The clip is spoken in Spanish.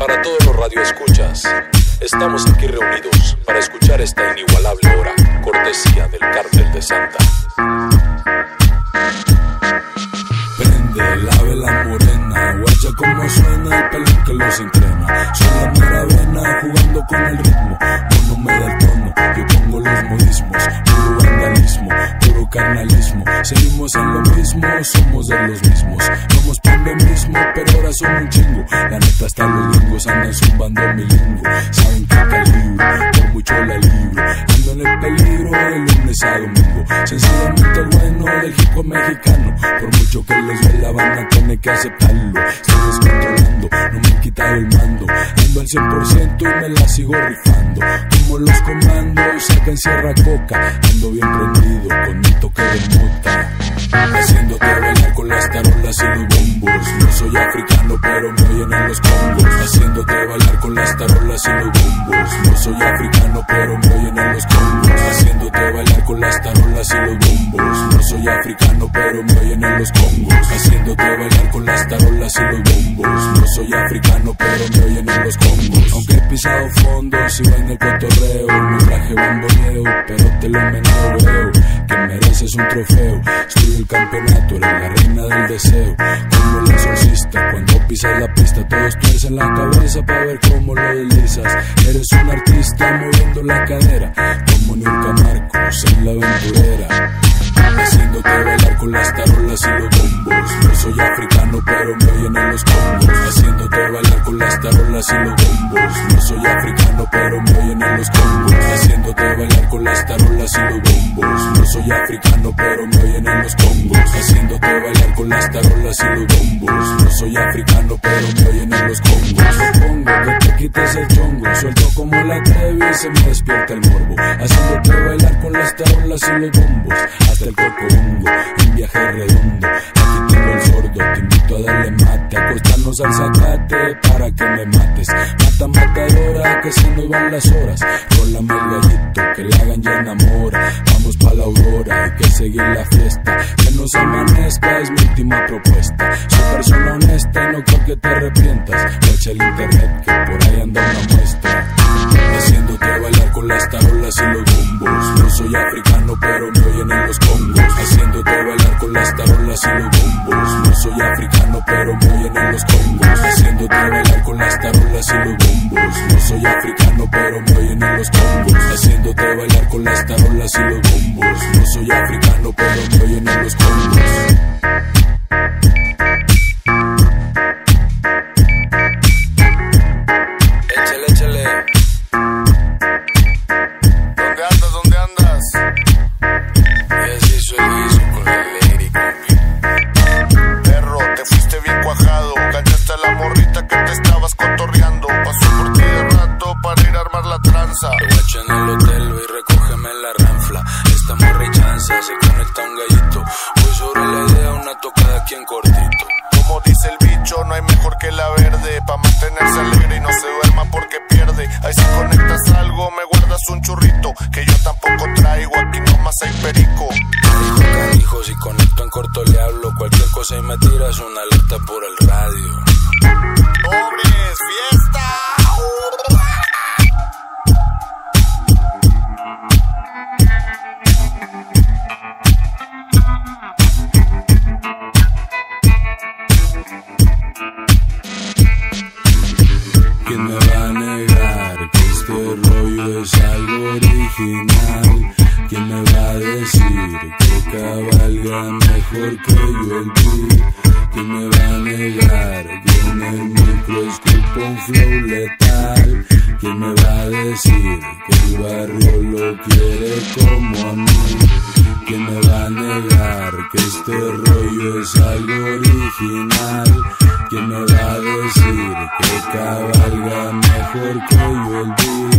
andas. Estamos aquí reunidos para escuchar esta inigualable hora, cortesía del cártel de Santa. Prende la vela morena, guacha como suena el pelo que los entrena. Soy la mera vena jugando con el ritmo, no me da el tono, yo pongo los modismos, puro vandalismo, puro carnalismo. Seguimos en lo mismo, somos de los mismos. Somos pan de mismo, pero ahora son un chingo. La neta hasta los gringos andan zumbando mi lingo. Saben que calibro, por mucho la libro. Ando en el peligro de lunes a domingo. Sencillamente el bueno del hip mexicano. Por mucho que les dé la banda, tiene que aceptarlo. Estoy descontrolando, no me he quitado el mando. Ando al 100% y me la sigo rifando. Como los comandos, sacan sierra coca. Ando bien prendido con mi bombos. Pero me oyen en los congos. Haciéndote bailar con las tarolas y los bombos. No soy africano, pero me oyen en los congos. Haciéndote bailar con las tarolas y los bombos. No soy africano, pero me oyen en los congos. Haciéndote bailar con las tarolas y los bombos. No soy africano, pero me oyen en los congos. Aunque he pisado fondo, sigo en el cotorreo. No traje bomboneo, pero te lo meneo, veo. Que mereces un trofeo. Estoy el campeonato, eres la reina del deseo. Como el exorcista, cuando pisas la pista, todos tuercen la cabeza para ver cómo lo deslizas. Eres un artista moviendo la cadera, como Nurka Marcos en la aventurera. Haciéndote bailar con las tarolas y los bombos. No soy africano, pero me oyen en los congos. Haciéndote bailar con las tarolas y los bombos. No soy africano, pero me oyen en los congos. Los bombos. No soy africano, pero me oyen en los congos. Haciéndote bailar con las tarolas y los bombos. No soy africano, pero me oyen en los congos. Pongo que te quites el chongo. Suelto como la trevi y se me despierta el morbo. Haciéndote bailar con las tarolas y los bombos. Hasta el cocobongo, en viaje redondo. Te invito a darle mate. Acostarnos al zacate para que me mates. Mata matadora, que se nos van las horas. Rólame el gallito, que la hagan ya enamora. Vamos pa' la aurora, hay que seguir la fiesta. Que nos amanezca es mi última propuesta. Soy persona honesta y no creo que te arrepientas. Echa el internet, que por ahí anda una muestra. Haciéndote bailar con las tarolas y los bombos. No soy africano, pero me oyen en los congos. Haciéndote bailar con las tarolas y los bombos. Soy africano, pero oyen en los congos. Haciéndote bailar con las tarolas y los bombos. No soy africano, pero oyen en los congos. Haciéndote bailar con las tarolas y los bombos. No soy africano, pero oyen en los congos. Una tocada aquí en cortito. Como dice el bicho, no hay mejor que la verde. Pa' mantenerse alegre y no se duerma porque pierde. Ahí si conectas algo, me guardas un churrito. Que yo tampoco traigo, aquí nomás hay perico. Canijo, si conecto en corto le hablo. Cualquier cosa y me tiras una alerta por el ¿Quién me va a decir que cabalga mejor que yo el beat? ¿Quién me va a negar que en el micro escupo un flow letal? ¿Quién me va a decir que el barrio lo quiere como a mí? ¿Quién me va a negar que este rollo es algo original? ¿Quién me va a decir que cabalga mejor que yo el beat?